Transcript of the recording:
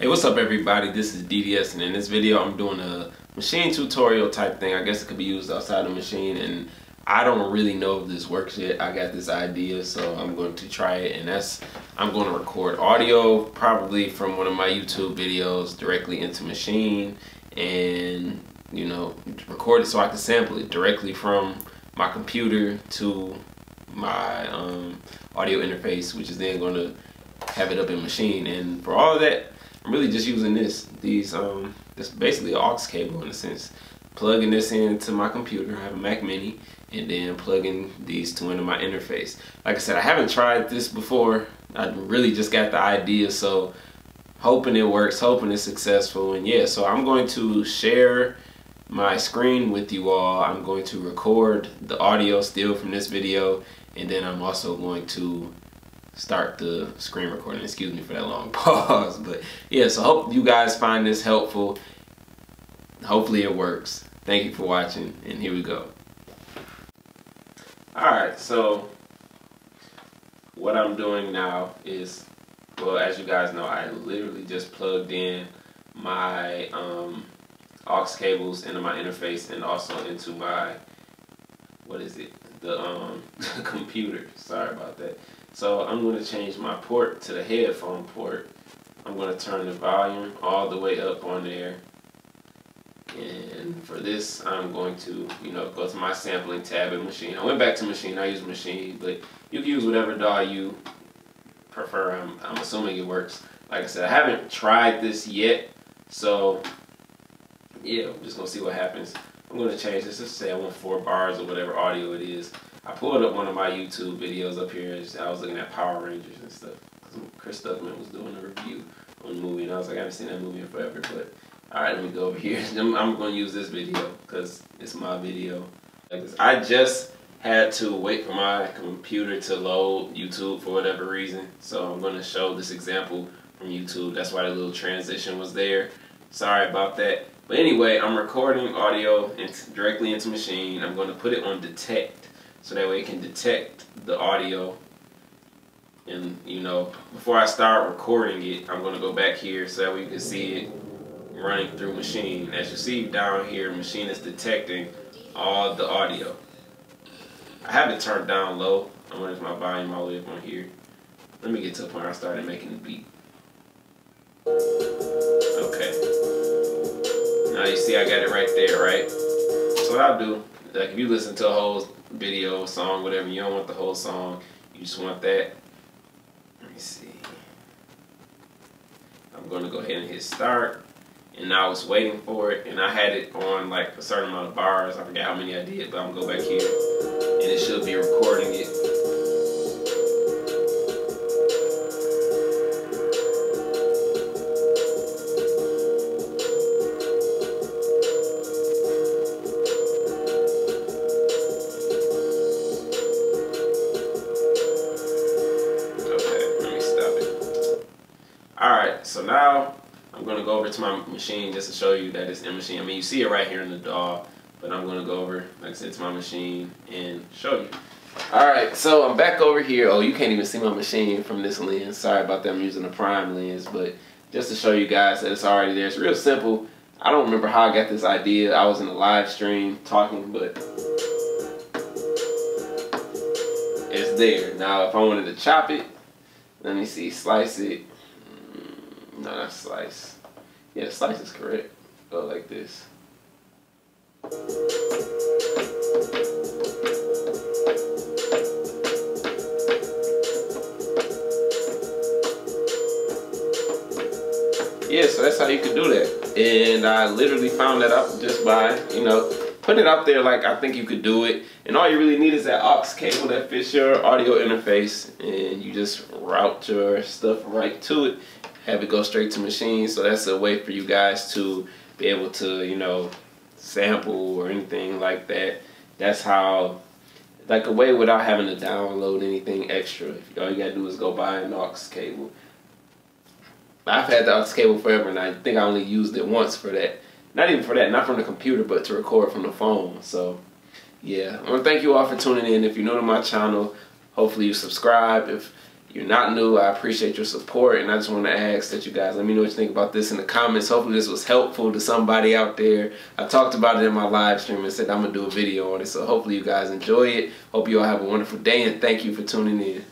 Hey, what's up everybody? This is DDS and in this video I'm doing a Maschine tutorial type thing. I guess it could be used outside the Maschine and I don't really know if this works yet. I got this idea so I'm going to try it and that's I'm going to record audio probably from one of my YouTube videos directly into Maschine and you know record it so I can sample it directly from my computer to my um, audio interface which is then going to have it up in Maschine and for all that I'm really just using this. These, um, this basically aux cable in a sense. Plugging this into my computer. I have a Mac Mini, and then plugging these two into my interface. Like I said, I haven't tried this before. I really just got the idea, so hoping it works, hoping it's successful, and yeah. So I'm going to share my screen with you all. I'm going to record the audio still from this video, and then I'm also going to start the screen recording. Excuse me for that long pause. But yeah, so hope you guys find this helpful. Hopefully it works. Thank you for watching, and here we go. Alright, so what I'm doing now is, well, as you guys know, I literally just plugged in my um, aux cables into my interface and also into my, what is it, the um, computer. Sorry about that. So I'm going to change my port to the headphone port. I'm going to turn the volume all the way up on there. And for this, I'm going to, you know, go to my sampling tab in Maschine. I went back to Maschine. I use Maschine, but you can use whatever DAW you prefer. I'm, I'm assuming it works. Like I said, I haven't tried this yet. So, yeah, I'm just going to see what happens. I'm going to change this. Let's say I want four bars or whatever audio it is. I pulled up one of my YouTube videos up here. And I was looking at Power Rangers and stuff. because Chris Stuckman was doing a review on the movie, and I was like, I haven't seen that movie in forever. But all right, let me go over here. I'm, I'm going to use this video because it's my video. I just had to wait for my computer to load YouTube for whatever reason. So I'm going to show this example from YouTube. That's why the little transition was there. Sorry about that. But anyway, I'm recording audio directly into Maschine. I'm going to put it on detect so that way it can detect the audio. And you know before I start recording it I'm gonna go back here so that you can see it running through Maschine. As you see down here Maschine is detecting all the audio. I have it turned down low. I'm gonna my volume all the way up on here. Let me get to the point where I started making the beat. Okay. Now you see I got it right there right? So what I'll do like if you listen to a whole video, song, whatever. You don't want the whole song. You just want that. Let me see. I'm going to go ahead and hit start. And I was waiting for it. And I had it on like a certain amount of bars. I forget how many I did. But I'm going to go back here. And it should be recording it. So now I'm going to go over to my Maschine just to show you that it's in Maschine. I mean, you see it right here in the DAW, but I'm going to go over, like I said, to my Maschine and show you. Alright, so I'm back over here. Oh, you can't even see my Maschine from this lens. Sorry about that, I'm using a prime lens, but just to show you guys that it's already there. It's real simple. I don't remember how I got this idea. I was in a live stream talking, but it's there. Now, if I wanted to chop it, let me see, slice it, no, slice. Yeah, slice is correct. Go like this. Yeah, so that's how you can do that. And I literally found that out just by, you know, putting it out there like I think you could do it. And all you really need is that aux cable that fits your audio interface. And you just route your stuff right to it have it go straight to Maschine. So that's a way for you guys to be able to, you know, sample or anything like that. That's how, like a way without having to download anything extra. All you gotta do is go buy an aux cable. I've had the aux cable forever and I think I only used it once for that. Not even for that, not from the computer, but to record from the phone. So yeah, I wanna thank you all for tuning in. If you're new to my channel, hopefully you subscribe. If you're not new. I appreciate your support, and I just want to ask that you guys let me know what you think about this in the comments. Hopefully, this was helpful to somebody out there. I talked about it in my live stream and said I'm gonna do a video on it, so hopefully you guys enjoy it. Hope you all have a wonderful day, and thank you for tuning in.